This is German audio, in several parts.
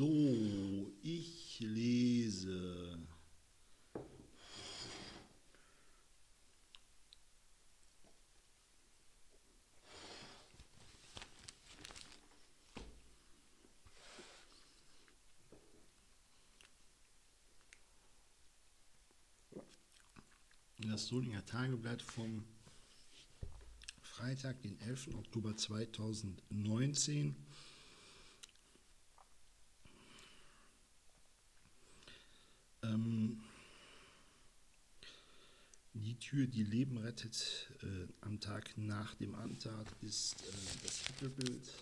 So, ich lese. Das Solinger Tageblatt vom Freitag, den 11. Oktober 2019. Ähm, die Tür, die Leben rettet, äh, am Tag nach dem Antat ist äh, das Titelbild.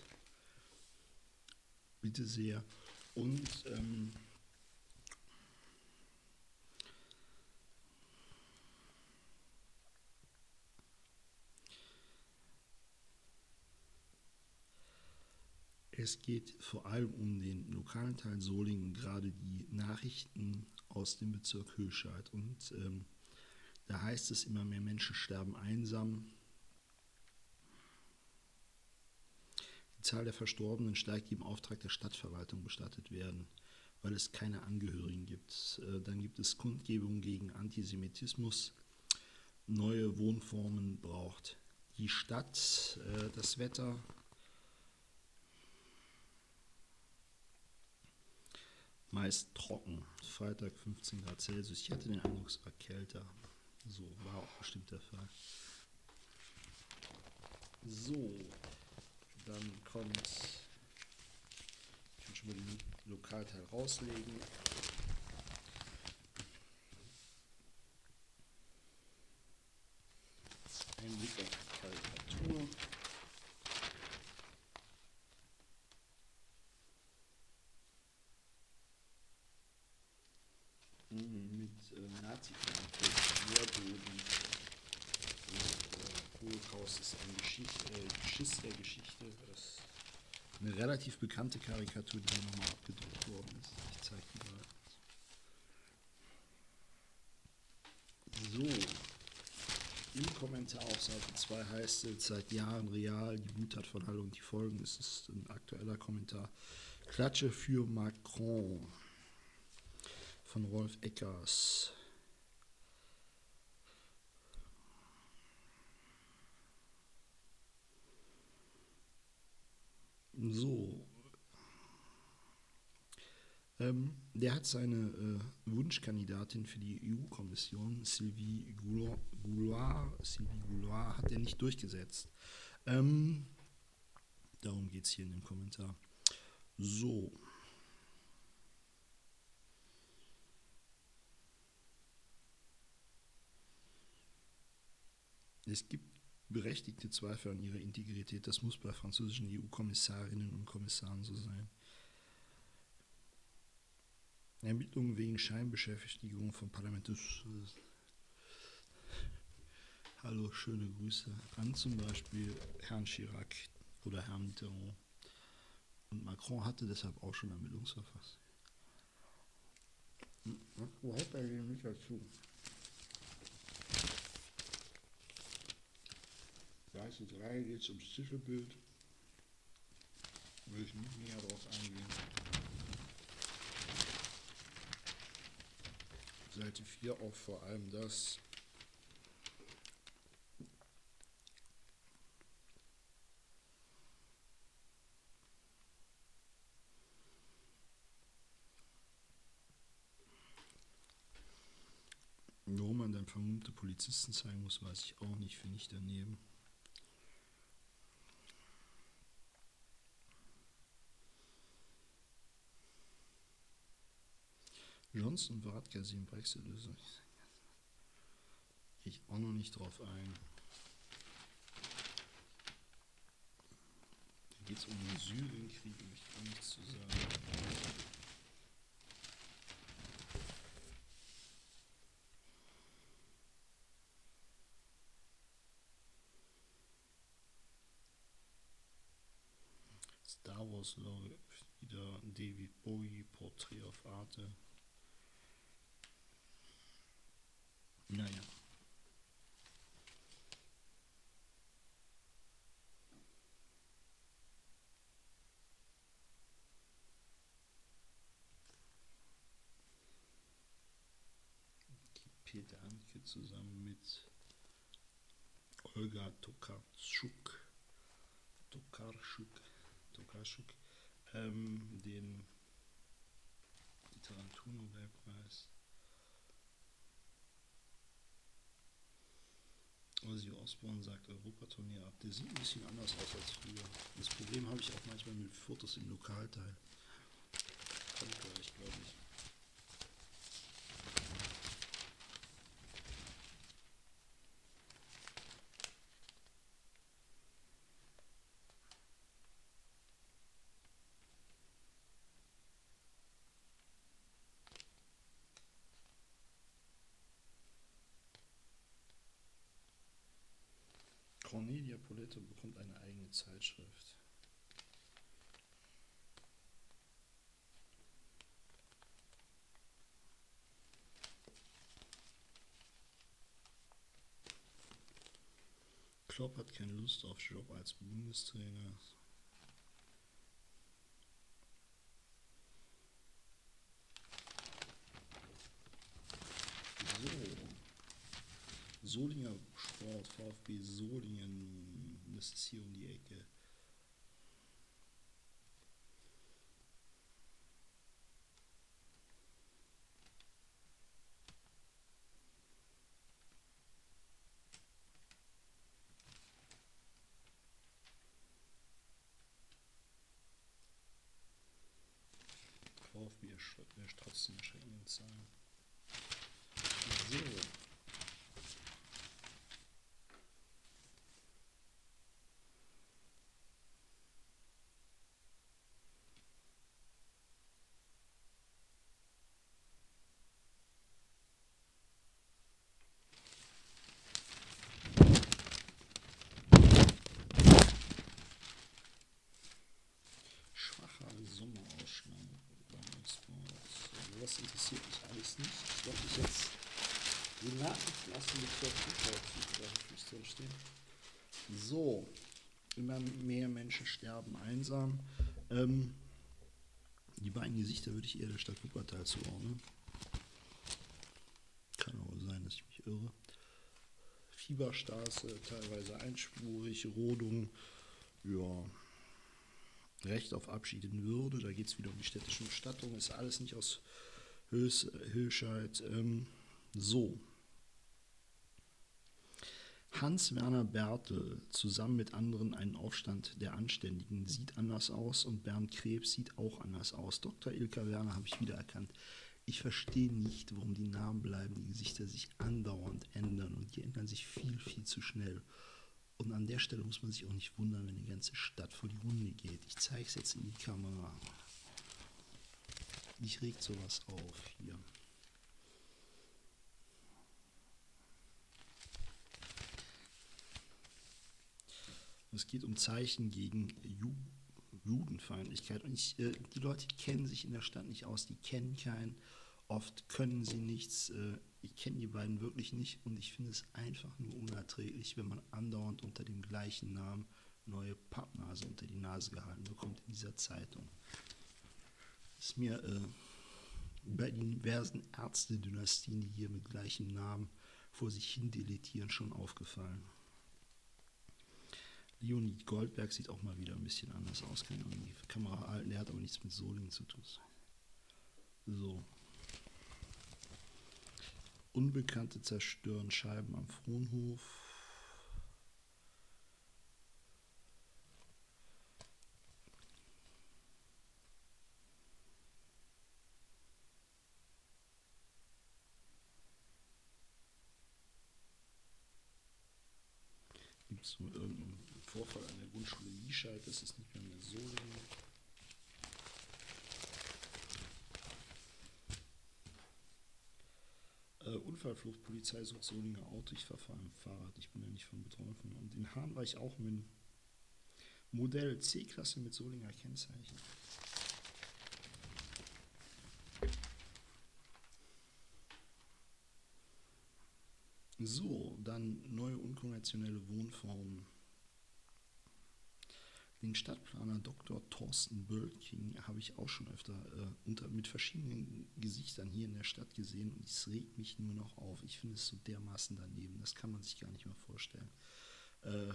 Bitte sehr. Und ähm, Es geht vor allem um den lokalen Teil Solingen, gerade die Nachrichten aus dem Bezirk Höscheid. Und ähm, da heißt es immer mehr Menschen sterben einsam. Die Zahl der Verstorbenen steigt, die im Auftrag der Stadtverwaltung bestattet werden, weil es keine Angehörigen gibt. Äh, dann gibt es Kundgebungen gegen Antisemitismus. Neue Wohnformen braucht die Stadt. Äh, das Wetter meist trocken. Freitag 15 Grad Celsius. Ich hatte den Eindruck, es war kälter. So war auch bestimmt der Fall. So, dann kommt, ich kann schon mal den Lokalteil rauslegen. Ein Blick auf die Karikatur. mit äh, nazi Nährboden. Und, äh, Holocaust ist ein Geschicht, äh, Geschiss der Geschichte. Das eine relativ bekannte Karikatur, die hier nochmal abgedruckt worden ist. Ich zeige die mal. So, im Kommentar auf Seite 2 heißt es seit Jahren real, die Wut hat von Halle und die Folgen. Es ist ein aktueller Kommentar. Klatsche für Macron von Rolf Eckers. So. Ähm, der hat seine äh, Wunschkandidatin für die EU-Kommission, Sylvie Goulard, Sylvie Goulard, hat er nicht durchgesetzt. Ähm, darum geht es hier in dem Kommentar. So. Es gibt berechtigte Zweifel an ihrer Integrität. Das muss bei französischen EU-Kommissarinnen und Kommissaren so sein. Ermittlungen wegen Scheinbeschäftigung von Parlaments. Hallo, schöne Grüße an zum Beispiel Herrn Chirac oder Herrn Mitterrand. Und Macron hatte deshalb auch schon Ermittlungsverfahren. Wo hat er den nicht dazu? Seite 3 geht es ums Titelbild. Will ich nicht näher darauf eingehen. Seite 4 auch vor allem das. Warum man dann vermummte Polizisten zeigen muss, weiß ich auch nicht, finde ich daneben. Johnson war quasi im Brexit-Lösung. Ich auch noch nicht drauf ein. Da geht es um den Syrienkrieg, möchte ich auch nichts zu sagen. Star Wars läuft wieder David Bowie, Portrait zusammen mit Olga Tokarczuk, Tokarczuk, Tokarczuk ähm, den Literaturnobelpreis. Ozzy Osbourne sagt Europatournee ab. Der sieht ein bisschen anders aus als früher. Das Problem habe ich auch manchmal mit Fotos im Lokalteil. Kommt gleich, glaube ich. Cornelia Poletto bekommt eine eigene Zeitschrift. Klopp hat keine Lust auf Job als Bundestrainer. So. Solinger Sport, VfB Solingen. Das ist hier um die Ecke. VfB ist trotzdem erschreckenden Zahlen. So. Was interessiert mich alles nicht. Ich glaube, ich jetzt die Nachrichten aus dem Bezirk drin stehen. So, immer mehr Menschen sterben einsam. Ähm, die beiden Gesichter würde ich eher der Stadt Wuppertal zuordnen. Kann auch sein, dass ich mich irre. Fieberstraße, teilweise einspurig, Rodung, ja, Recht auf Abschied in Würde, da geht es wieder um die städtische Bestattung, ist alles nicht aus Höchst, Höchscheid. Ähm, so. Hans-Werner Bertel zusammen mit anderen einen Aufstand der Anständigen sieht anders aus und Bernd Krebs sieht auch anders aus. Dr. Ilka Werner habe ich wiedererkannt. Ich verstehe nicht, warum die Namen bleiben, die Gesichter sich andauernd ändern und die ändern sich viel, viel zu schnell. Und an der Stelle muss man sich auch nicht wundern, wenn die ganze Stadt vor die Hunde geht. Ich zeige es jetzt in die Kamera. Mich regt sowas auf hier. Es geht um Zeichen gegen Ju Judenfeindlichkeit. Und ich, äh, die Leute kennen sich in der Stadt nicht aus, die kennen keinen. Oft können sie nichts. Äh, ich kenne die beiden wirklich nicht und ich finde es einfach nur unerträglich, wenn man andauernd unter dem gleichen Namen neue Pappnase unter die Nase gehalten bekommt in dieser Zeitung. Ist mir äh, bei den diversen Ärztedynastien, die hier mit gleichem Namen vor sich hin deletieren, schon aufgefallen. Leonid Goldberg sieht auch mal wieder ein bisschen anders aus. Keine Ahnung, die Kamera halten, der hat aber nichts mit Solingen zu tun. So. Unbekannte zerstören Scheiben am Fronhof. Es nur irgendeinen Vorfall an der Grundschule Liescheid? Das ist nicht mehr, mehr so lange. Äh, Unfallflucht, Polizei sucht Solinger Auto, ich fahre mit dem Fahrrad, ich bin da nicht von betroffen. Und in Hahn war ich auch mit Modell C-Klasse mit Solinger Kennzeichen. So, dann neue unkonventionelle Wohnformen. Den Stadtplaner Dr. Thorsten Bölking habe ich auch schon öfter äh, unter, mit verschiedenen Gesichtern hier in der Stadt gesehen und es regt mich nur noch auf. Ich finde es so dermaßen daneben, das kann man sich gar nicht mehr vorstellen. Äh,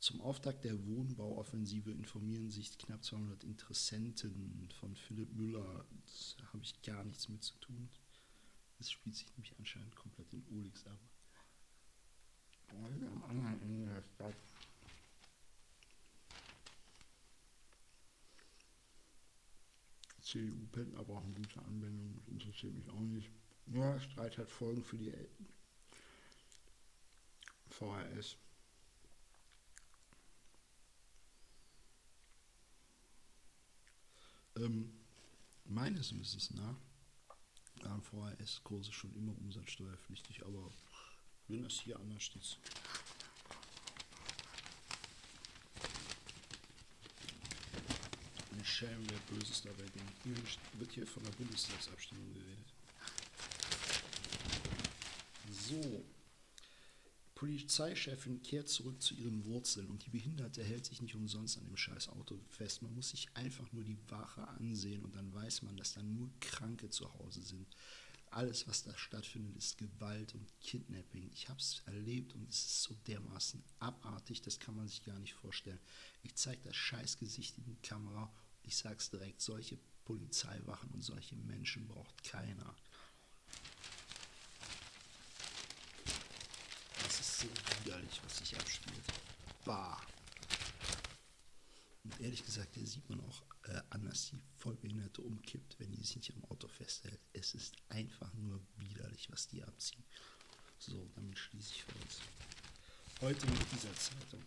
zum Auftakt der Wohnbauoffensive informieren sich knapp 200 Interessenten von Philipp Müller. Da habe ich gar nichts mit zu tun. Das spielt sich nämlich anscheinend komplett in Olix ab. Am anderen Ende der Stadt CDU-Pendler brauchen gute Anwendung, das interessiert mich auch nicht. Ja, Streit hat Folgen für die VHS. Ähm, meines Wissens nach waren VHS-Kurse schon immer umsatzsteuerpflichtig, aber wenn das hier anders steht, Ein Schelm, wer Böses dabei denkt. Hier wird hier von der Bundestagsabstimmung geredet. So. Polizeichefin kehrt zurück zu ihren Wurzeln und die Behinderte hält sich nicht umsonst an dem scheiß Auto fest. Man muss sich einfach nur die Wache ansehen und dann weiß man, dass da nur Kranke zu Hause sind. Alles, was da stattfindet, ist Gewalt und Kidnapping. Ich habe es erlebt und es ist so dermaßen abartig, das kann man sich gar nicht vorstellen. Ich zeige das Scheißgesicht in die Kamera. Ich sage es direkt, solche Polizeiwachen und solche Menschen braucht keiner. Das ist so widerlich, was sich abspielt. Bah. Und ehrlich gesagt, da sieht man auch äh, an, dass die Vollbehinderte umkippt, wenn die sich nicht am Auto festhält. Es ist einfach nur widerlich, was die abziehen. So, damit schließe ich für uns. Heute mit dieser Zeitung.